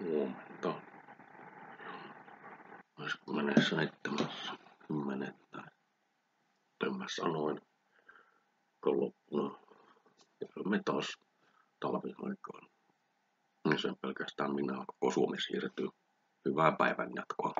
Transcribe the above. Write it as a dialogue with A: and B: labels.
A: huomenta. 27.10. Kuten mä sanoin, loppuna me taas talviaikaan. Niin sen pelkästään minä koko Suomi siirtyy. Hyvää päivän jatkoa.